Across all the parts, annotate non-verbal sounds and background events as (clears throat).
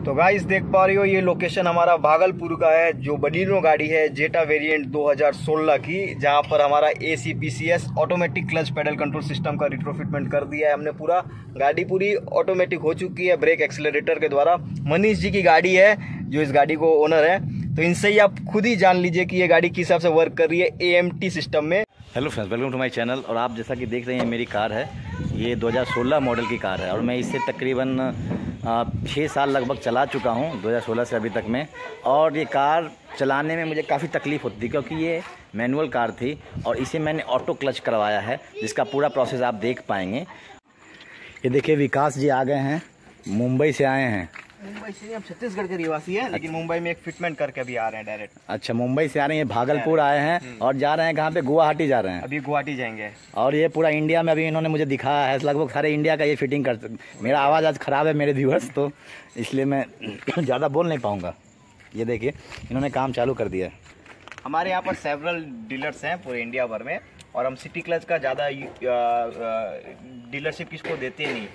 तो गाइस देख पा रही हो, ये लोकेशन हमारा भागलपुर का है, जो बडीनो गाड़ी है, जेटा वेरिएंट 2016 की, जहाँ पर हमारा A C P C S automatic clutch pedal control system का रिट्रोफिटमेंट कर दिया है हमने पूरा। गाड़ी पूरी ऑटोमेटिक हो चुकी है ब्रेक एक्सेलरेटर के द्वारा। मनीष जी की गाड़ी है, जो इस गाड़ी को ओनर है। तो इनसे ही आप खुद ही जान लीजिए कि ये गाड़ी किस हिसाब से वर्क कर रही है एएमटी सिस्टम में। Hello friends welcome to my channel और आप जैसा कि देख रहे हैं, मेरी कार है। ये 2016 मॉडल की कार है और मैं इसे तकरीबन छः साल लगभग चला चुका हूँ 2016 से अभी तक में। और ये कार चलाने में मुझे काफ़ी तकलीफ़ होती थी क्योंकि ये मैनुअल कार थी और इसे मैंने ऑटो क्लच करवाया है, जिसका पूरा प्रोसेस आप देख पाएँगे। ये देखिए विकास जी आ गए हैं, मुंबई से आए हैं। मुंबई से हम छत्तीसगढ़ के निवासी हैं लेकिन मुंबई में एक फिटमेंट करके अभी आ रहे हैं डायरेक्ट अच्छा मुंबई से आ रहे हैं भागलपुर आए हैं हम्म। और जा रहे हैं कहाँ पे? गुवाहाटी जा रहे हैं। अभी गुवाहाटी जाएँगे। और ये पूरा इंडिया में अभी इन्होंने मुझे दिखाया है लगभग सारे इंडिया का ये फिटिंग कर मेरा आवाज़ आज ख़राब है मेरे व्यूअर्स तो इसलिए मैं (clears throat) ज़्यादा बोल नहीं पाऊँगा। ये देखिए इन्होंने काम चालू कर दिया है। हमारे यहाँ पर सेवरल डीलर्स हैं पूरे इंडिया भर में और हम सिटी क्लच का ज़्यादा डीलरशिप किसको देते नहीं।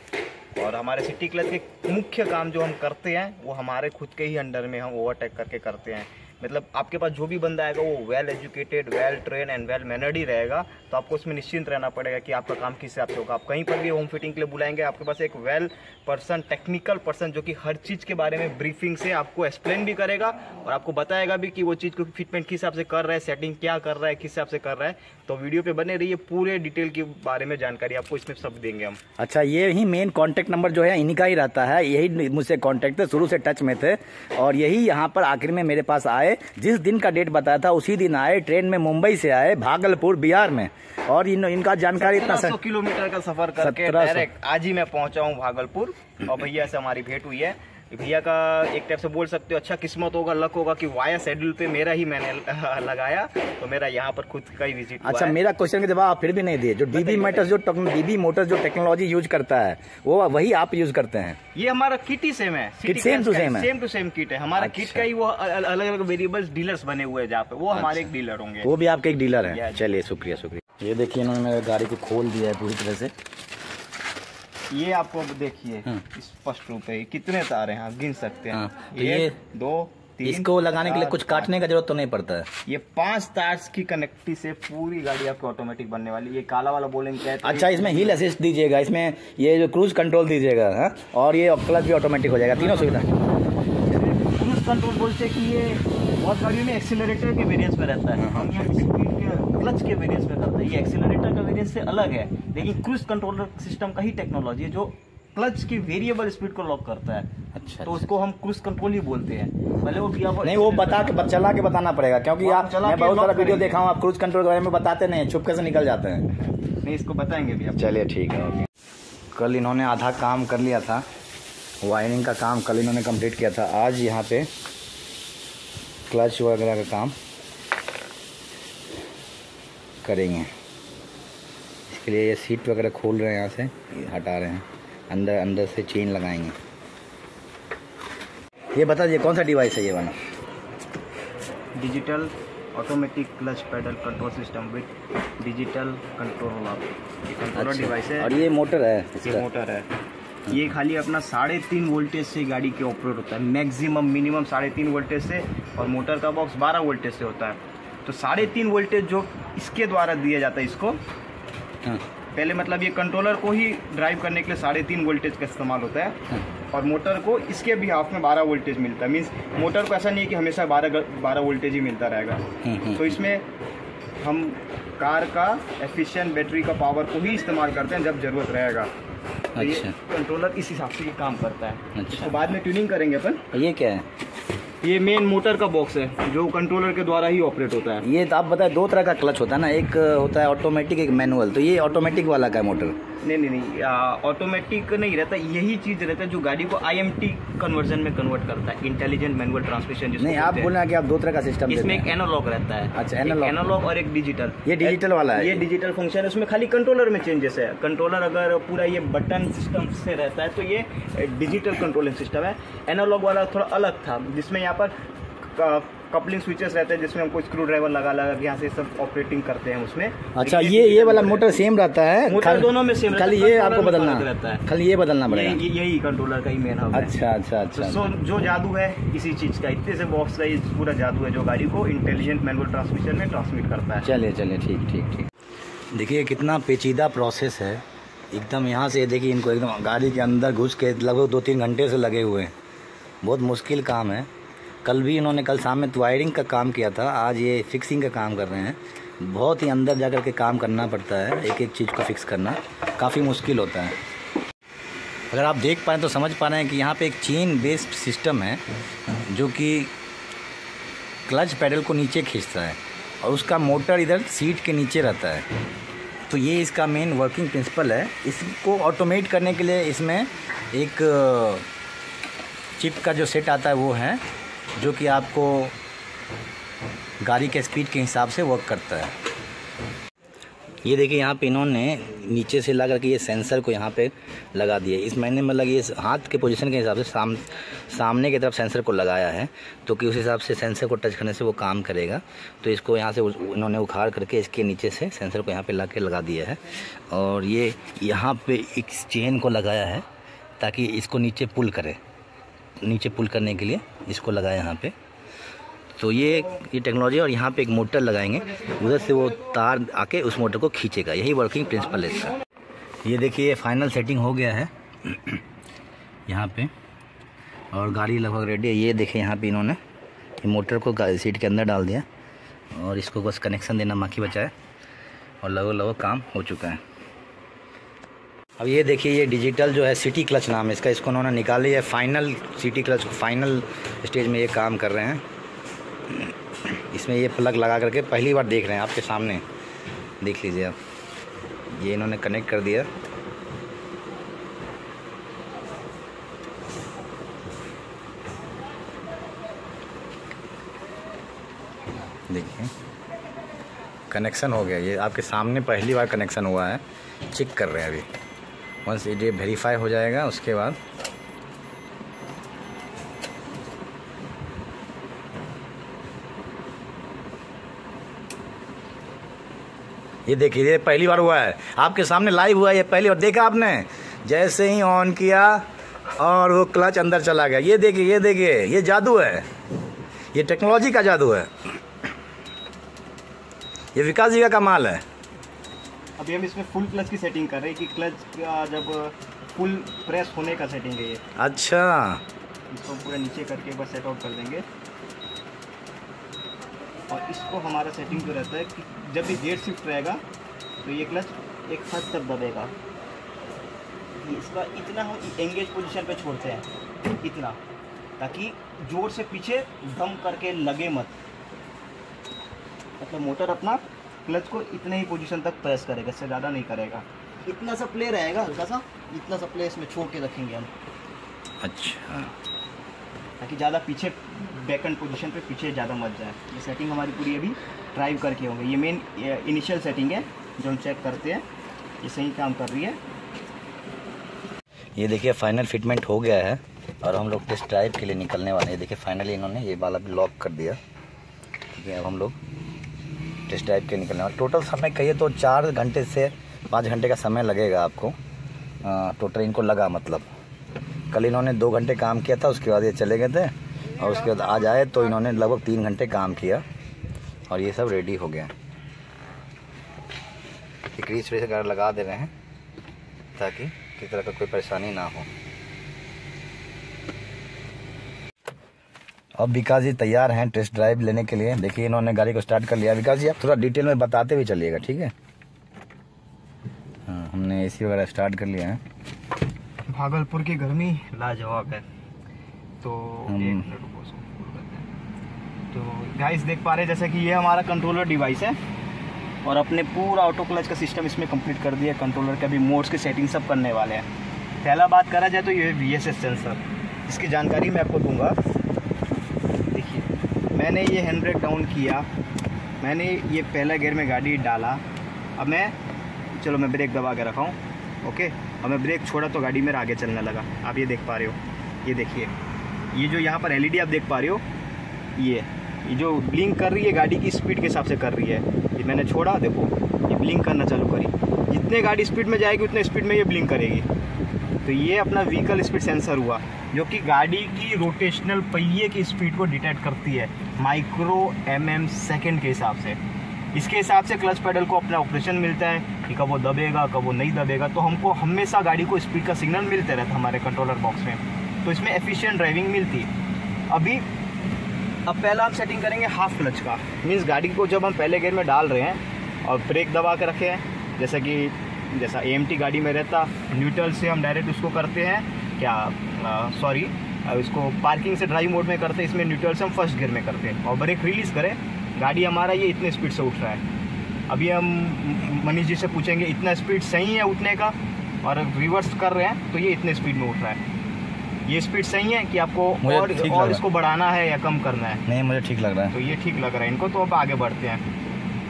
और हमारे सिटी क्लच के मुख्य काम जो हम करते हैं, वो हमारे खुद के ही अंडर में हम ओवरटेक करके करते हैं। मतलब आपके पास जो भी बंदा आएगा, वो well educated well train and well mannered ही रहेगा। तो आपको उसमें निश्चिंत रहना पड़ेगा कि आपका काम किस हिसाब से होगा। आप कहीं पर भी होम फिटिंग के लिए बुलाएँगे, आपके पास एक वेल पर्सन टेक्निकल पर्सन जो कि हर चीज़ के बारे में ब्रीफिंग से आपको एक्सप्लेन भी करेगा और आपको बताएगा भी कि वो चीज़ को फिटमेंट किस हिसाब से कर रहा है सेटिंग क्या कर रहा है, किस हिसाब से कर रहा है। तो वीडियो पे बने रहिए, पूरे डिटेल के बारे में जानकारी आपको इसमें सब देंगे हम। अच्छा ये ही मेन कॉन्टेक्ट नंबर जो है, इन्हीं का ही रहता है। यही मुझसे कॉन्टेक्ट थे, शुरू से टच में थे और यही यहाँ पर आखिर में मेरे पास आए। जिस दिन का डेट बताया था उसी दिन आए ट्रेन में मुंबई से आए भागलपुर बिहार में। और इन, इनका जानकारी इतना सौ किलोमीटर का सफ़र करके डायरेक्ट आज ही मैं पहुँचा हूँ भागलपुर। और भैया से हमारी भेंट हुई है। भैया का एक टाइप से बोल सकते हो अच्छा किस्मत होगा लक होगा कि वाया शेड्यूल पे मेरा ही मैंने (laughs) लगाया तो मेरा यहाँ पर खुद का ही विज़िट अच्छा मेरा क्वेश्चन का जवाब आप फिर भी नहीं दिए। जो डीबी मोटर्स जो डीबी मोटर्स जो टेक्नोलॉजी यूज़ करता है वो वही आप यूज़ करते हैं? ये हमारा किट ही सेम है। किट सेम टू सेम है? सेम टू सेम किट है। हमारा किट अच्छा। का ही वो अलग अलग वेरिएबल्स डीलर्स बने हुए हैं जहाँ पे। वो हमारे एक डीलर होंगे। वो भी आपके एक डीलर है। चलिए शुक्रिया शुक्रिया। ये देखिए इन्होंने मेरे गाड़ी को खोल दिया है पूरी तरह से। ये आपको देखिए हाँ। स्पष्ट रूप है कितने तार हैं आप गिन सकते हैं। हाँ, तो ये दो तीन इसको लगाने के लिए कुछ काटने का ज़रूरत तो नहीं पड़ता है। ये पाँच तार की कनेक्टी से पूरी गाड़ी आपकी ऑटोमेटिक बनने वाली ये काला वाला बोलेंगे क्या है। तो अच्छा इसमें हील असिस्ट दीजिएगा इसमें ये जो क्रूज कंट्रोल दीजिएगा हाँ? और ये क्लच भी ऑटोमेटिक हो जाएगा तीनों सुविधा। क्रूज कंट्रोल बोलते कि ये बहुत गाड़ियों में एक्सीलरेटर के वेरियंस में रहता है। हम यहाँ स्पीड के क्लच के वेरियंस में करते हैं। ये एक्सीलरेटर का वेरियंस से अलग है। लेकिन क्रूज कंट्रोलर सिस्टम का ही टेक्नोलॉजी है जो क्लच की वेरिएबल स्पीड को लॉक करता है। अच्छा तो अच्छा। उसको हम क्रूज कंट्रोल ही बोलते हैं। पहले वो नहीं वो बता के चला के बताना पड़ेगा क्योंकि आप मैं बहुत सारा वीडियो देखा हूँ आप क्रूज कंट्रोल के बारे में बताते नहीं छुपके से निकल जाते हैं। नहीं इसको बताएँगे भी चलिए ठीक है ओके। कल इन्होंने आधा काम कर लिया था। वायरिंग का काम कल इन्होंने कंप्लीट किया था। आज यहाँ पे क्लच वगैरह का काम करेंगे। इसके लिए ये सीट वगैरह खोल रहे हैं यहाँ से हटा रहे हैं। अंदर अंदर से चेन लगाएँगे। ये बता दिए कौन सा डिवाइस है ये वाला? Digital automatic clutch pedal control system with digital control controller device है। और ये मोटर है ये मोटर है। ये खाली अपना साढ़े तीन वोल्टेज से गाड़ी के ऑपरेट होता है। मैक्सिमम मिनिमम साढ़े तीन वोल्टेज से और मोटर का बॉक्स बारह वोल्टेज से होता है। तो साढ़े तीन वोल्टेज जो इसके द्वारा दिया जाता है इसको हाँ। पहले मतलब ये कंट्रोलर को ही ड्राइव करने के लिए साढ़े तीन वोल्टेज का इस्तेमाल होता है हाँ। और मोटर को इसके भी हाफ़ में बारह वोल्टेज मिलता है। मीन्स मोटर को ऐसा नहीं है कि हमेशा बारह बारह वोल्टेज ही मिलता रहेगा। हाँ, तो इसमें हम कार का एफिशिएंट बैटरी का पावर को ही इस्तेमाल करते हैं जब ज़रूरत रहेगा। अच्छा। कंट्रोलर इस हिसाब से ये काम करता है। अच्छा। बाद में ट्यूनिंग करेंगे अपन। ये क्या है? ये मेन मोटर का बॉक्स है जो कंट्रोलर के द्वारा ही ऑपरेट होता है। ये तो आप बताए दो तरह का क्लच होता है ना एक होता है ऑटोमेटिक एक मैनुअल तो ये ऑटोमेटिक वाला का मोटर नहीं नहीं नहीं ऑटोमेटिक नहीं रहता यही चीज़ रहता है जो गाड़ी को आईएमटी कन्वर्जन में कन्वर्ट करता है इंटेलिजेंट मैनुअल ट्रांसमिशन नहीं आप बोल रहे कि आप दो तरह का सिस्टम इसमें एक एनोलॉग रहता है। अच्छा एनोलॉग एनोलॉग और एक डिजिटल ये डिजिटल वाला है। ये डिजिटल फ़ंक्शन है उसमें खाली कंट्रोलर में चेंजेस है। कंट्रोलर अगर पूरा ये बटन सिस्टम से रहता है तो ये डिजिटल कंट्रोलिंग सिस्टम है। एनोलॉग वाला थोड़ा अलग था जिसमें यहाँ पर कपलिंग स्विचेस रहते हैं जिसमें हमको स्क्रू ड्राइवर लगा लगा के यहाँ से सब ऑपरेटिंग करते हैं उसमें। अच्छा ये ये वाला मोटर सेम रहता है? मोटर दोनों में सेम खाली ये आपको बदलना रहता है। खाली ये बदलना पड़ेगा। यही कंट्रोलर का ही मेन हब है। अच्छा अच्छा तो अच्छा सो जो जादू है किसी चीज़ का इतने से बॉक्स का पूरा जादू है जो गाड़ी को इंटेलिजेंट मैनुअल ट्रांसमिशन में ट्रांसमिट करता है। चलिए चलिए ठीक ठीक ठीक। देखिए कितना पेचीदा प्रोसेस है। एकदम यहाँ से देखिए इनको एकदम गाड़ी के अंदर घुस के लगभग दो तीन घंटे से लगे हुए हैं। बहुत मुश्किल काम है। कल भी इन्होंने, कल शाम में वायरिंग का काम किया था। आज ये फिक्सिंग का काम कर रहे हैं। बहुत ही अंदर जा कर के काम करना पड़ता है एक एक चीज़ को फिक्स करना। काफ़ी मुश्किल होता है। अगर आप देख पाएँ तो समझ पा रहे हैं कि यहाँ पे एक चेन बेस्ड सिस्टम है, जो कि क्लच पैडल को नीचे खींचता है और उसका मोटर इधर सीट के नीचे रहता है। तो ये इसका मेन वर्किंग प्रिंसिपल है। इसको ऑटोमेट करने के लिए इसमें एक चिप का जो सेट आता है वो है जो कि आपको गाड़ी के स्पीड के हिसाब से वर्क करता है। ये देखिए, यहाँ पे इन्होंने नीचे से लगा के ये सेंसर को यहाँ पे लगा दिया इस महीने में लगी इस हाथ के पोजीशन के हिसाब से साम, सामने की तरफ़ सेंसर को लगाया है तो कि उस हिसाब से सेंसर को टच करने से वो काम करेगा। तो इसको यहाँ से इन्होंने उखाड़ करके इसके नीचे से सेंसर को यहाँ पे ला लगा दिया है। और ये यहाँ पर एक चेन को लगाया है, ताकि इसको नीचे पुल करे। नीचे पुल करने के लिए इसको लगाया यहाँ पे। तो ये ये टेक्नोलॉजी और यहाँ पे एक मोटर लगाएँगे। उधर से वो तार आके उस मोटर को खींचेगा। यही वर्किंग प्रिंसिपल है इसका। ये देखिए फाइनल सेटिंग हो गया है। (clears throat) यहाँ पे। और गाड़ी लगभग रेडी है। ये देखिए यहाँ पे इन्होंने ये मोटर को सीट के अंदर डाल दिया। और इसको बस कनेक्शन देना बाकी बचा है। और लगभग लगभग काम हो चुका है। अब ये देखिए, ये डिजिटल जो है सिटी क्लच नाम है इसका। इसको उन्होंने निकाल लिया है final city clutch final stage में ये काम कर रहे हैं। इसमें ये प्लग लगा करके पहली बार देख रहे हैं आपके सामने। देख लीजिए आप। ये इन्होंने कनेक्ट कर दिया। देखिए कनेक्शन हो गया। ये आपके सामने पहली बार कनेक्शन हुआ है। चेक कर रहे हैं अभी। वंस ये वेरीफाई हो जाएगा, उसके बाद। ये देखिए, ये पहली बार हुआ है। आपके सामने लाइव हुआ है, ये पहली बार। देखा आपने? जैसे ही ऑन किया, और वो क्लच अंदर चला गया। ये देखिए ये देखिए, ये जादू है। ये टेक्नोलॉजी का जादू है। ये विकास जी का कमाल है। अभी हम इसमें फुल क्लच की सेटिंग कर रहे हैं कि क्लच का जब फुल प्रेस होने का सेटिंग है ये। अच्छा। इसको पूरा नीचे करके बस सेट आउट कर देंगे। और इसको हमारा सेटिंग जो रहता है कि जब भी गेट शिफ्ट रहेगा तो ये क्लच एक हद तक दबेगा। इसका इतना हम एंगेज पोजीशन पे छोड़ते हैं। इतना। ताकि ज़ोर से पीछे दम करके लगे मत। मतलब मोटर अपना क्लच को इतने ही पोजीशन तक प्रेस करेगा इससे ज़्यादा नहीं करेगा। इतना सा प्ले रहेगा हल्का सा इतना सा प्ले इसमें छोड़ के रखेंगे हम। अच्छा। ताकि ज़्यादा पीछे बैक एंड पोजीशन पे पीछे ज़्यादा मत जाए। ये सेटिंग हमारी पूरी अभी ड्राइव करके होंगे। ये मेन इनिशियल सेटिंग है जो हम चेक करते हैं। ये सही काम कर रही है। ये देखिए फाइनल फिटमेंट हो गया है और हम लोग टेस्ट ड्राइव के लिए निकलने वाले हैं। देखिए फाइनली इन्होंने ये वाला भी लॉक कर दिया। ठीक है अब हम लोग टेस्ट ड्राइव के निकलने वाले। टोटल समय कहिए तो चार घंटे से पाँच घंटे का समय लगेगा आपको। टोटल इनको लगा मतलब। कल इन्होंने दो घंटे काम किया था, उसके बाद ये चले गए थे, और उसके बाद आज आए तो इन्होंने लगभग तीन घंटे काम किया, और ये सब रेडी हो गया। एक रीच रेस गार्ड लगा दे रहे हैं, ताकि किसी तरह का कोई परेशानी ना हो। अब विकास जी तैयार हैं टेस्ट ड्राइव लेने के लिए। देखिए इन्होंने गाड़ी को स्टार्ट कर लिया। विकास जी आप थोड़ा डिटेल में बताते हुए चलिएगा ठीक है? हाँ हमने एसी वगैरह स्टार्ट कर लिया है। भागलपुर की गर्मी लाजवाब है। तो। तो गाइस देख पा रहे हैं जैसे कि ये हमारा कंट्रोलर डिवाइस है और अपने पूरा ऑटो क्लच का सिस्टम इसमें कंप्लीट कर दिया कंट्रोलर के अभी मोड्स की सेटिंग सब करने वाले हैं। पहला बात करा जाए तो ये वी एस सेंसर इसकी जानकारी मैं आपको दूँगा। मैंने ये हैंड डाउन किया। मैंने ये पहला गियर में गाड़ी डाला। अब मैं, चलो मैं ब्रेक दबा के रखा हूँ ओके अब मैं ब्रेक छोड़ा तो गाड़ी मेरा आगे चलने लगा। आप ये देख पा रहे हो। ये देखिए। ये जो यहाँ पर एलईडी आप देख पा रहे हो, ये ये जो ब्लिंक कर रही है गाड़ी की स्पीड के हिसाब से कर रही है। ये मैंने छोड़ा, देखो, ये ब्लिंक करना चालू करी। जितने गाड़ी स्पीड में जाएगी, उतने स्पीड में ये ब्लिंक करेगी। तो ये अपना व्हीकल स्पीड सेंसर हुआ, जो कि गाड़ी की रोटेशनल पहिए की स्पीड को डिटेक्ट करती है माइक्रो एम एम सेकेंड के हिसाब से। इसके हिसाब से क्लच पेडल को अपना ऑपरेशन मिलता है, कि कब वो दबेगा, कब वो नहीं दबेगा। तो हमको हमेशा गाड़ी को स्पीड का सिग्नल मिलते रहता हमारे कंट्रोलर बॉक्स में। तो इसमें एफिशिएंट ड्राइविंग मिलती अभी, अब पहला हम सेटिंग करेंगे हाफ़ क्लच का। मीन्स गाड़ी को जब हम पहले गेयर में डाल रहे हैं और ब्रेक दबा के रखे हैं, जैसा कि जैसा ए गाड़ी में रहता न्यूट्रल से हम डायरेक्ट उसको करते हैं। क्या सॉरी इसको पार्किंग से ड्राइव मोड में करते हैं इसमें न्यूट्रल से हम फ़र्स्ट गियर में करते हैं। और ब्रेक रिलीज़ करें गाड़ी हमारा ये इतने स्पीड से उठ रहा है। अभी हम मनीष जी से पूछेंगे इतना स्पीड सही है उठने का? और रिवर्स कर रहे हैं तो ये इतने स्पीड में उठ रहा है। ये स्पीड सही है कि आपको और और इसको बढ़ाना है या कम करना है? नहीं मुझे ठीक लग रहा है। तो ये ठीक लग रहा है। इनको तो अब आगे बढ़ते हैं।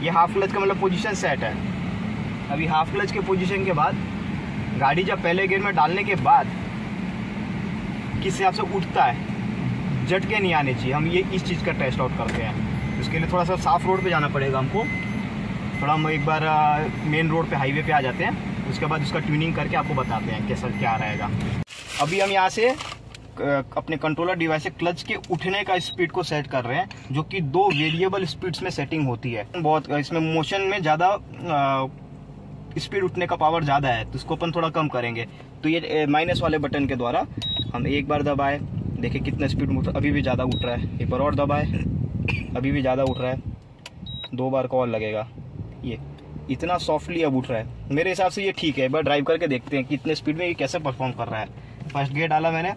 ये हाफ़ क्लच का मतलब पोजीशन सेट है। अभी हाफ़ क्लच के पोजीशन के बाद, गाड़ी जब पहले गियर में डालने के बाद किस हिसाब से उठता है, झटके नहीं आने चाहिए। हम ये इस चीज़ का टेस्ट आउट करते हैं। उसके लिए थोड़ा सा साफ़ रोड पे जाना पड़ेगा हमको। थोड़ा हम एक बार मेन रोड पे हाईवे पे आ जाते हैं। उसके बाद उसका ट्यूनिंग करके आपको बताते हैं कैसा, क्या रहेगा। अभी हम यहाँ से अपने कंट्रोलर डिवाइस से क्लच के उठने का स्पीड को सेट कर रहे हैं, जो कि दो वेरिएबल स्पीड्स में सेटिंग होती है। बहुत, इसमें मोशन में ज़्यादा स्पीड उठने का पावर ज़्यादा है तो इसको अपन थोड़ा कम करेंगे। तो ये माइनस वाले बटन के द्वारा हम एक बार दबाए। देखिए कितना स्पीड उठ- अभी भी ज़्यादा उठ रहा है। एक बार और दबाए। अभी भी ज़्यादा उठ रहा है। दो बार कॉल लगेगा। ये, इतना सॉफ्टली अब उठ रहा है। मेरे हिसाब से ये ठीक है। एक बार ड्राइव करके देखते हैं कि इतने स्पीड में ये कैसे परफॉर्म कर रहा है। फ़र्स्ट गियर डाला मैंने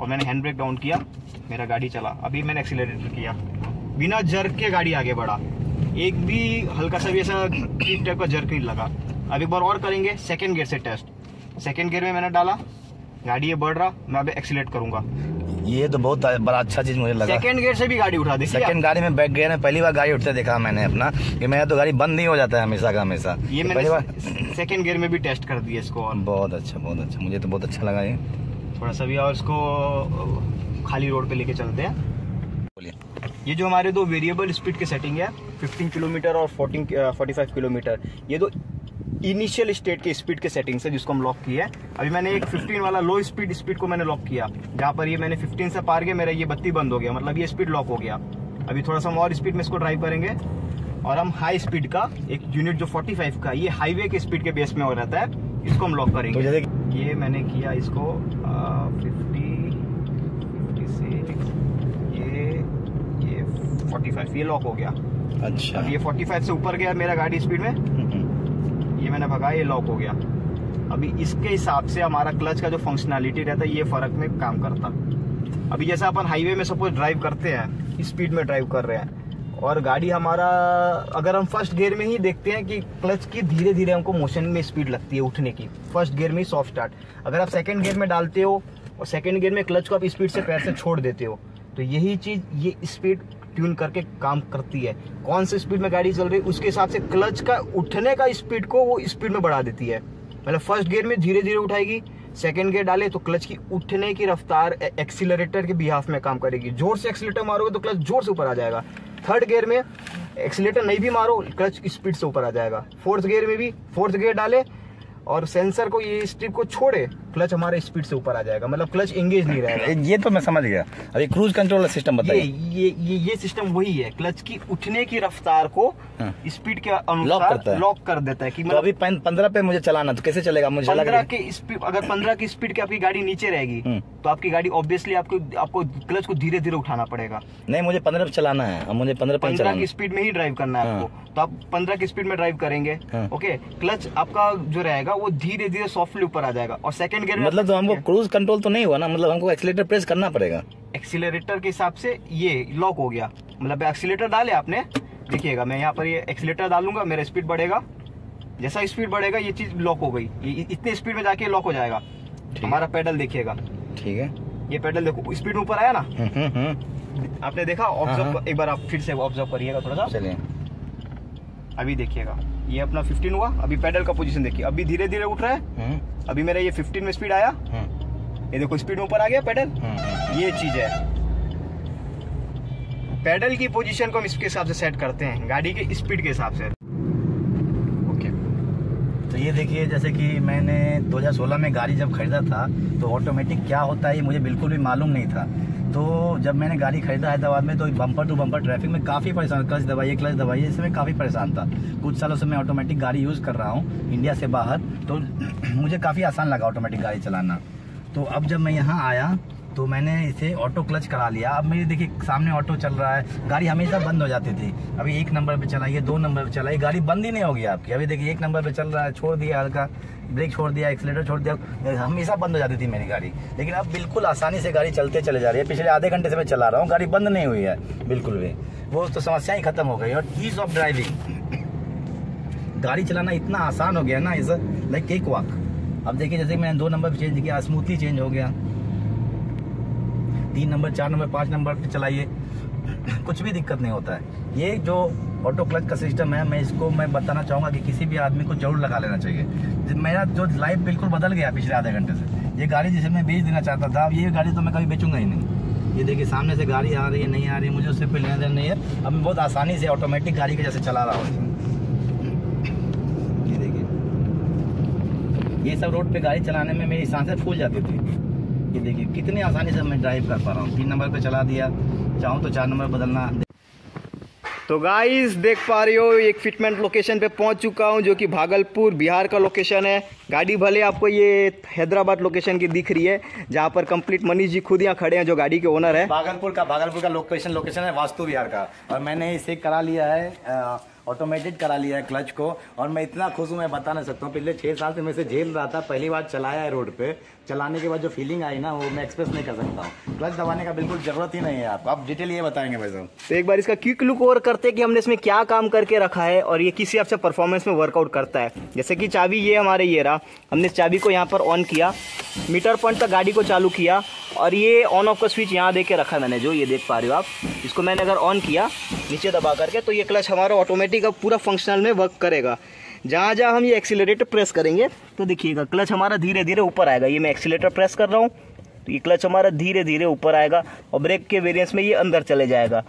और मैंने हैंड ब्रेक डाउन किया। मेरा गाड़ी चला। अभी मैंने एक्सीटर किया। बिना जर्क के गाड़ी आगे बढ़ा। एक भी हल्का सा भी ऐसा ठीक टाइप का जर्क नहीं लगा। अब एक बार और करेंगे सेकेंड गियर से टेस्ट सेकेंड गियर में मैंने डाला गाड़ी ये बढ़ रहा मैं अभी एक्सीलेट करूँगा। ये तो बहुत बड़ा अच्छा चीज़ मुझे लगा। सेकेंड गियर से भी गाड़ी उठा दी सेकंड गाड़ी में बैक गया ना पहली बार गाड़ी उठते देखा मैंने अपना कि मेरा तो गाड़ी बंद नहीं हो जाता है हमेशा का हमेशा। ये तो बार मैंने सेकेंड गियर में भी टेस्ट कर दिया इसको और। बहुत अच्छा बहुत अच्छा मुझे तो बहुत अच्छा लगा ये। थोड़ा सा भी और इसको खाली रोड पे लेके चलते हैं। बोलिए। ये जो हमारे दो वेरिएबल स्पीड की सेटिंग है 15 किलोमीटर और 14 45 किलोमीटर ये दो इनिशियल स्टेट के स्पीड के सेटिंग्स है जिसको हम लॉक किए हैं। अभी मैंने एक 15 वाला लो स्पीड स्पीड को मैंने लॉक किया। जहाँ पर ये मैंने 15 से पार गया मेरा ये बत्ती बंद हो गया। मतलब ये स्पीड लॉक हो गया। अभी थोड़ा सा हम और स्पीड में इसको ड्राइव करेंगे। और हम हाई स्पीड का एक यूनिट जो 45 का ये हाईवे के स्पीड के बेस में हो रहता है इसको हम लॉक तो करेंगे जैसे ये मैंने किया इसको फिफ्टी फिफ्टी सिक्स ये ये फोर्टी फाइव ये लॉक हो गया। अच्छा। अब ये फोर्टी फाइव से ऊपर गया मेरा गाड़ी स्पीड में। हम्म, ये मैंने भगाया ये लॉक हो गया। अभी इसके हिसाब से हमारा क्लच का जो फंक्शनैलिटी रहता है ये फ़र्क में काम करता। अभी जैसा अपन हाईवे में सपोज़ ड्राइव करते हैं स्पीड में ड्राइव कर रहे हैं और गाड़ी हमारा अगर हम फ़र्स्ट गियर में ही देखते हैं कि क्लच की धीरे धीरे हमको मोशन में स्पीड लगती है उठने की। फ़र्स्ट गियर में ही सॉफ्ट स्टार्ट अगर आप सेकंड गियर में डालते हो और सेकंड गियर में क्लच को आप स्पीड से पैर से छोड़ देते हो तो यही चीज़ ये स्पीड ट्यून करके काम करती है। कौन सी स्पीड में गाड़ी चल रही है, उसके हिसाब से क्लच का उठने का स्पीड को वो स्पीड में बढ़ा देती है। मतलब फ़र्स्ट गियर में धीरे धीरे उठाएगी सेकेंड गियर डाले तो क्लच की उठने की रफ्तार एक्सीलरेटर के बिहाफ में काम करेगी। ज़ोर से एक्सीटर मारोगे तो क्लच ज़ोर से ऊपर आ जाएगा। थर्ड गियर में एक्सीलेटर नहीं भी मारो क्लच स्पीड से ऊपर आ जाएगा। फोर्थ गियर में भी फोर्थ गियर डाले और सेंसर को ये स्ट्रिप को छोड़े क्लच हमारे स्पीड से ऊपर आ जाएगा मतलब क्लच एंगेज नहीं रहेगा। ये तो मैं समझ गया। अभी क्रूज कंट्रोल सिस्टम बताइए। ये ये ये सिस्टम वही है क्लच की उठने की रफ्तार को हाँ। स्पीड के लॉक अनुसार लॉक कर देता है कि तो मतलब अभी पंद्रह पे मुझे चलाना तो कैसे चलेगा? मुझे पंद्रह के स्पीड अगर पंद्रह की स्पीड की आपकी गाड़ी नीचे रहेगी हम्म। तो आपकी गाड़ी ऑब्वियसली आपको आपको क्लच को धीरे धीरे उठाना पड़ेगा। नहीं मुझे पंद्रह पे चलाना है। मुझे पंद्रह पंद्रह की स्पीड में ही ड्राइव करना है हाँ। आपको। तो आप पंद्रह की स्पीड में ड्राइव करेंगे हाँ। ओके क्लच आपका जो रहेगा वो धीरे धीरे सॉफ्टली ऊपर आ जाएगा। और सेकंड गियर मतलब तो हमको क्रूज कंट्रोल तो नहीं हुआ ना मतलब हमको एक्सीलेटर प्रेस करना पड़ेगा। एक्सीलरेटर के हिसाब से ये लॉक हो गया। मतलब एक्सीलेटर डाले आपने देखिएगा मैं यहाँ पर ये एक्सीलेटर डालूँगा मेरा स्पीड बढ़ेगा। जैसा स्पीड बढ़ेगा ये चीज़ लॉक हो गई। इतने स्पीड में जाके लॉक हो जाएगा। हमारा पेडल देखिएगा। ठीक है। ये पेडल देखो स्पीड में ऊपर आया ना? हम्म, हम्म, हम्म। आपने देखा? हाँ, ऑब्ज़र्व हाँ। एक बार आप फिर से ऑब्ज़र्व करिएगा थोड़ा सा। चलिए। अभी देखिएगा। ये अपना 15 हुआ अभी पेडल का पोजीशन देखिए। अभी धीरे धीरे उठ रहा है। हम्म, अभी मेरा ये 15 में स्पीड आया। हम्म, ये देखो स्पीड ऊपर आ गया पेडल। हम्म। ये चीज़ है। पैडल की पोजीशन को हम इसके हिसाब से सेट करते हैं। गाड़ी के स्पीड के हिसाब से। ओके तो ये देखिए जैसे कि मैंने 2016 में गाड़ी जब खरीदा था तो ऑटोमेटिक क्या होता है ये मुझे बिल्कुल भी मालूम नहीं था। तो जब मैंने गाड़ी खरीदा हैदराबाद में तो बम्पर टू बम्पर ट्रैफ़िक में काफ़ी परेशान क्लच दबाइए क्लच दबाइए मैं काफ़ी परेशान था। कुछ सालों से मैं ऑटोमेटिक गाड़ी यूज़ कर रहा हूँ इंडिया से बाहर तो (clears throat) मुझे काफ़ी आसान लगा ऑटोमेटिक गाड़ी चलाना। तो अब जब मैं यहाँ आया तो मैंने इसे ऑटो क्लच करा लिया। अब मेरे देखिए, सामने ऑटो चल रहा है। गाड़ी हमेशा बंद हो जाती थी। अभी एक नंबर पे चलाइए दो नंबर पे चलाइए गाड़ी बंद ही नहीं होगी आपकी। अभी देखिए, एक नंबर पे चल रहा है, छोड़ दिया हल्का। ब्रेक छोड़ दिया एक्सीटर छोड़ दिया, हमेशा बंद हो जाती थी मेरी गाड़ी। लेकिन अब बिल्कुल आसानी से गाड़ी चलते चले जा रही है। पिछले आधे घंटे से मैं चला रहा हूँ, गाड़ी बंद नहीं हुई है, बिल्कुल भी। वो तो समस्या ही खत्म हो गई और ईज ऑफ़ ड्राइविंग गाड़ी चलाना इतना आसान हो गया ना इज़ लाइक केक वॉक अब देखिए, जैसे मैंने दो नंबर चेंज किया स्मूथली चेंज हो गया। तीन नंबर, चार नंबर, पाँच नंबर पे चलाइए। कुछ भी दिक्कत नहीं होता है। ये जो ऑटो क्लच का सिस्टम है, मैं इसको, मैं बताना चाहूँगा कि किसी भी आदमी को ज़रूर लगा लेना चाहिए। मेरा जो लाइफ बिल्कुल बदल गया पिछले आधे घंटे से। ये गाड़ी जिसे मैं बेच देना चाहता था, अब ये गाड़ी तो मैं कभी बेचूँगा ही नहीं। ये देखिए, सामने से गाड़ी आ रही है, नहीं आ रही है, मुझे उससे कोई लेना नहीं है। अब मैं बहुत आसानी से ऑटोमेटिक गाड़ी के जैसे चला रहा हूँ। ये देखिए। ये सब रोड पे गाड़ी चलाने में मेरी साँसें फूल जाती थी। ये देखिए कितनी आसानी से मैं ड्राइव कर पा रहा हूँ। तीन नंबर पे चला दिया चाहूँ तो चार नंबर बदलना। तो गाइस देख पा रही हो एक फिटमेंट लोकेशन पे पहुँच चुका हूँ जो कि भागलपुर बिहार का लोकेशन है। गाड़ी भले आपको ये हैदराबाद लोकेशन की दिख रही है जहाँ पर कंप्लीट मनीष जी खुद यहाँ खड़े हैं जो गाड़ी के ओनर है। भागलपुर का भागलपुर का लोकेशन लोकेशन है वास्तु विहार का। और मैंने इसे करा लिया है ऑटोमेटेड करा लिया है क्लच को, और मैं इतना खुश हूँ, मैं बता नहीं सकता हूँ। पिछले छः साल से मैं इसे झेल रहा था, पहली बार चलाया है रोड पे। चलाने के बाद जो फीलिंग आई ना, वो मैं एक्सप्रेस नहीं कर सकता हूँ। क्लच दबाने का बिल्कुल ज़रूरत ही नहीं है आपको। आप डिटेल ये बताएँगे भाई साहब। तो एक बार इसका क्विक लुक ओवर करते कि हमने इसमें क्या काम करके रखा है, और ये किसी आपसे परफॉर्मेंस में वर्कआउट करता है। जैसे कि चाबी, ये हमारे ये रहा। हमने चाबी को यहाँ पर ऑन किया। मीटर पॉइंट तक गाड़ी को चालू किया। और ये ऑन ऑफ़ का स्विच यहाँ दे के रखा है मैंने, जो ये देख पा रहे हो आप। इसको मैंने अगर ऑन किया, नीचे दबा करके तो ये क्लच हमारा ऑटोमेटिक अब पूरा फंक्शनल में वर्क करेगा। जहाँ जहाँ हम ये एक्सीटर प्रेस करेंगे तो देखिएगा क्लच हमारा धीरे धीरे ऊपर आएगा। ये मैं एक्सीटर प्रेस कर रहा हूँ तो ये क्लच हमारा धीरे धीरे ऊपर आएगा और ब्रेक के वेरियंस में ये अंदर चले जाएगा।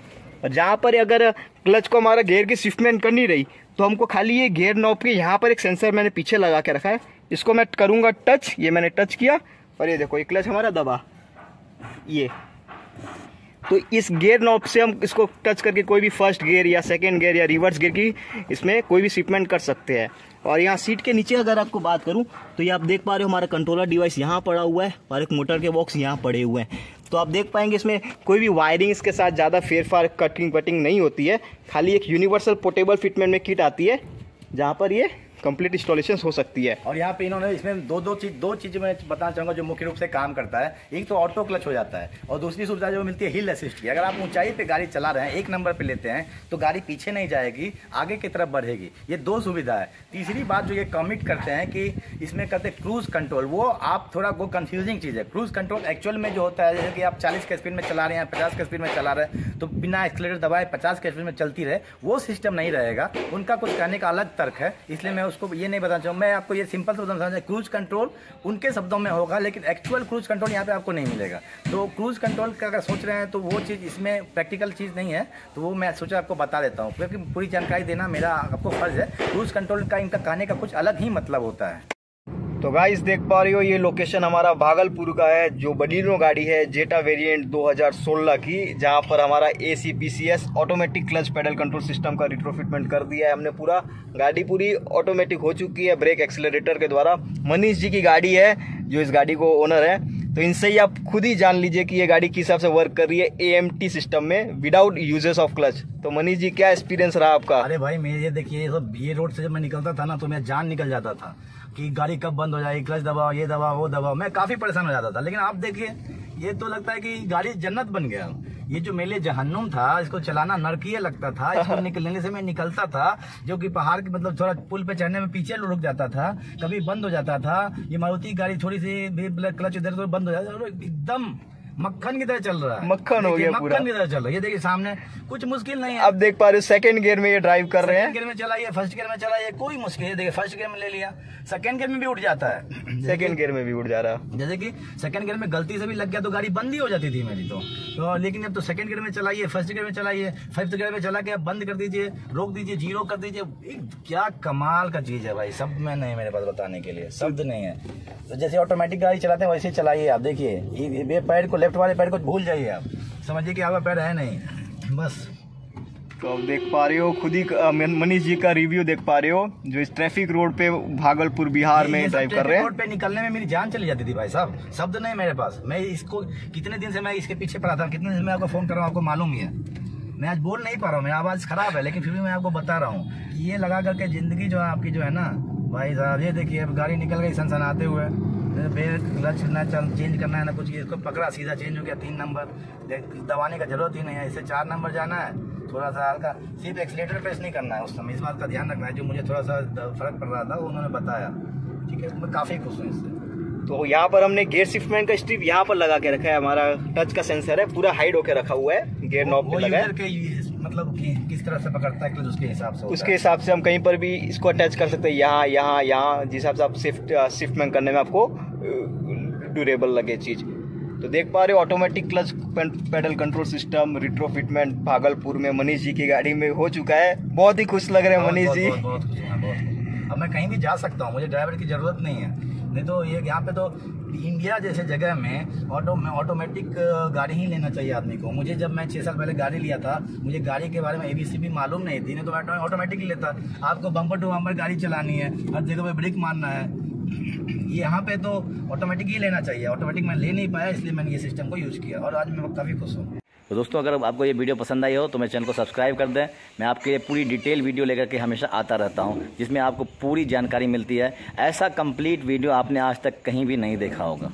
और जहाँ पर अगर क्लच को हमारा गेयर की शिफ्टमेंट करनी रही तो हमको खाली ये गेयर नॉब के यहाँ पर एक सेंसर मैंने पीछे लगा के रखा है। इसको मैं करूँगा टच ये मैंने टच किया, और ये देखो, ये क्लच हमारा दबा। ये। तो इस गेयर नॉब से हम इसको टच करके कोई भी फ़र्स्ट गियर या सेकेंड गियर या रिवर्स गियर की इसमें कोई भी शिपमेंट कर सकते हैं। और यहाँ सीट के नीचे अगर आपको बात करूँ तो ये आप देख पा रहे हो हमारा कंट्रोलर डिवाइस यहाँ पड़ा हुआ है और एक मोटर के बॉक्स यहाँ पड़े हुए हैं। तो आप देख पाएँगे इसमें कोई भी वायरिंग इसके साथ ज़्यादा फेरफार कटिंग वटिंग नहीं होती है। खाली एक यूनिवर्सल पोर्टेबल फिटमेंट में किट आती है, जहाँ पर ये कंप्लीट इंस्टॉलेशन हो सकती है। और यहाँ पे इन्होंने इसमें दो दो चीज़, दो चीज़ मैं बताना चाहूँगा जो मुख्य रूप से काम करता है। एक तो ऑटो क्लच हो जाता है और दूसरी सुविधा जो मिलती है हिल असिस्ट की। अगर आप ऊंचाई पे गाड़ी चला रहे हैं, एक नंबर पे लेते हैं तो गाड़ी पीछे नहीं जाएगी, आगे की तरफ़ बढ़ेगी। ये दो सुविधा है। तीसरी बात जो ये कमिट करते हैं कि इसमें करते क्रूज कंट्रोल वो आप थोड़ा वो कंफ्यूजिंग चीज़ है। क्रूज कंट्रोल एक्चुअल में जो होता है, जैसे कि आप चालीस के स्पीड में चला रहे हैं, पचास के स्पीड में चला रहे हैं तो बिना एक्सलेटर दबाए पचास के स्पीड में चलती रहे, वो सिस्टम नहीं रहेगा। उनका कुछ कहने का अलग तर्क है, इसलिए मैं उसको ये नहीं बताना चाहूँ। मैं आपको ये सिंपल से समझा क्रूज कंट्रोल उनके शब्दों में होगा, लेकिन एक्चुअल क्रूज कंट्रोल यहाँ पे आपको नहीं मिलेगा। तो क्रूज कंट्रोल का अगर सोच रहे हैं तो वो चीज़ इसमें प्रैक्टिकल चीज़ नहीं है तो वो मैं सोचा आपको बता देता हूँ। क्योंकि पूरी जानकारी देना मेरा आपको फ़र्ज़ है। क्रूज कंट्रोल का इनका कहने का कुछ अलग ही मतलब होता है। तो गाइस देख पा रही हो, ये लोकेशन हमारा भागलपुर का है, जो बडीनो गाड़ी है जेटा वेरिएंट 2016 की, जहाँ पर हमारा A C C S automatic clutch pedal control system का रिट्रोफिटमेंट कर दिया है हमने पूरा। गाड़ी पूरी ऑटोमेटिक हो चुकी है ब्रेक एक्सेलरेटर के द्वारा। मनीष जी की गाड़ी है, जो इस गाड़ी को ओनर है। तो इनसे ही आप खुद ही जान लीजिए कि ये गाड़ी किस हिसाब से वर्क कर रही है एएमटी सिस्टम में विदाउट यूजेस ऑफ़ क्लच तो मनीष जी, क्या एक्सपीरियंस रहा आपका? अरे भाई, मैं ये देखिए, ये सब ये रोड से जब मैं निकलता था ना तो मैं जान निकल जाता था। कि गाड़ी कब बंद हो जाए क्लच दबाओ ये दबाओ वो दबाओ। मैं काफ़ी परेशान हो जाता था लेकिन आप देखिए ये तो लगता है कि गाड़ी जन्नत बन गया। ये जो मेले जहन्नुम था इसको चलाना नरकीय लगता था इसको (laughs) निकलने से मैं निकलता था जो कि पहाड़ के मतलब थोड़ा पुल पे चढ़ने में पीछे रुक जाता था कभी बंद हो जाता था। ये मारुति गाड़ी थोड़ी सी भी क्लच इधर उधर बंद हो जाता था एकदम मक्खन की तरह चल रहा है। मक्खन हो गया पूरा। मक्खन की तरह चल रहा है। ये देखिए सामने कुछ मुश्किल नहीं है। अब देख पा रहे हो सेकंड गियर में ये ड्राइव कर रहे हैं। सेकंड गियर में चला ये फ़र्स्ट गियर में चला ये कोई मुश्किल है देखिए फ़र्स्ट गियर में ले लिया। सेकंड गियर में भी उठ जाता है। (laughs) सेकंड गियर में भी उड़ जा रहा। जैसे कि सेकंड गियर में गलती से भी लग गया तो गाड़ी बंद ही हो जाती थी मेरी तो, तो लेकिन अब तो सेकंड गियर में चलाइए फ़र्स्ट गियर में चलाइए फिफ्थ गियर में चला के अब बंद कर दीजिए रोक दीजिए ज़ीरो कर दीजिए। एक क्या कमाल का चीज़ है भाई सब में नहीं मेरे पास बताने के लिए शब्द नहीं है। तो जैसे ऑटोमेटिक गाड़ी चलाते हैं वैसे चलाइए आप देखिए ये पैर को लेफ़्ट वाले पैर को भूल जाइए आप। समझिए कि आपका पैर है नहीं बस। तो अब देख पा रहे हो खुद ही मनीष जी का रिव्यू देख पा रहे हो जो इस ट्रैफ़िक रोड पे भागलपुर बिहार में ड्राइव कर रहे हैं। रोड पे निकलने में मेरी जान चली जाती थी भाई साहब। शब्द नहीं मेरे पास। मैं इसको कितने दिन से मैं इसके पीछे पड़ा था कितने दिन से मैं आपको फ़ोन कर रहा हूँ आपको मालूम ही है। मैं आज बोल नहीं पा रहा हूँ मेरी आवाज़ खराब है लेकिन फिर भी मैं आपको बता रहा हूँ ये लगा करके ज़िंदगी जो है आपकी जो है ना भाई साहब ये देखिए अब गाड़ी निकल गई सनसनाते हुए। ब्रेक क्लच ना चल चेंज करना है ना कुछ इसको पकड़ा सीधा चेंज हो गया तीन नंबर दबाने का ज़रूरत ही नहीं है इसे चार नंबर जाना है थोड़ा सा हल्का। सिर्फ़ एक्सीटर प्रेस नहीं करना है उस समय इस बात का ध्यान रखना है जो मुझे थोड़ा सा फ़र्क पड़ रहा था उन्होंने बताया। ठीक है मैं काफ़ी खुश हूँ इससे। तो यहाँ पर हमने गियर शिफ्टमेंट का स्ट्रिप यहाँ पर लगा के रखा है हमारा टच का सेंसर है पूरा हाइड होके रखा हुआ है गियर नॉब पे लगा है। के मतलब कि किस तरह से पकड़ता है क्लच उसके हिसाब से उसके हिसाब से हम कहीं पर भी इसको अटैच कर सकते हैं। यहाँ यहाँ यहाँ जिस हिसाब से आप शिफ्ट शिफ्ट में करने में आपको ड्यूरेबल लगे चीज़। तो देख पा रहे हो automatic clutch pedal control system retrofitment Bhagalpur में मनीष जी की गाड़ी में हो चुका है। बहुत ही खुश लग रहे हैं मनीष जी। बहुत- बहुत, बहुत- बहुत बहुत, बहुत, बहुत, बहुत। अब मैं कहीं भी जा सकता हूँ, मुझे ड्राइवर की ज़रूरत नहीं है। नहीं तो ये यहाँ पे तो इंडिया जैसे जगह में ऑटो में ऑटोमेटिक गाड़ी ही लेना चाहिए आदमी को। मुझे जब मैं छः साल पहले गाड़ी लिया था, मुझे गाड़ी के बारे में एबीसी भी मालूम नहीं थी, नहीं तो मैं ऑटोमेटिक ही लेता। आपको बम्पर टू बम्पर गाड़ी चलानी है, हर जगह पर ब्रेक मारना है। यहाँ पे तो ऑटोमेटिक ही लेना चाहिए। ऑटोमेटिक मैं ले नहीं पाया, इसलिए मैंने ये सिस्टम को यूज़ किया और आज मैं काफ़ी खुश हूँ। तो दोस्तों, अगर आपको ये वीडियो पसंद आई हो तो मेरे चैनल को सब्सक्राइब कर दें। मैं आपके लिए पूरी डिटेल वीडियो लेकर के हमेशा आता रहता हूँ, जिसमें आपको पूरी जानकारी मिलती है। ऐसा कंप्लीट वीडियो आपने आज तक कहीं भी नहीं देखा होगा।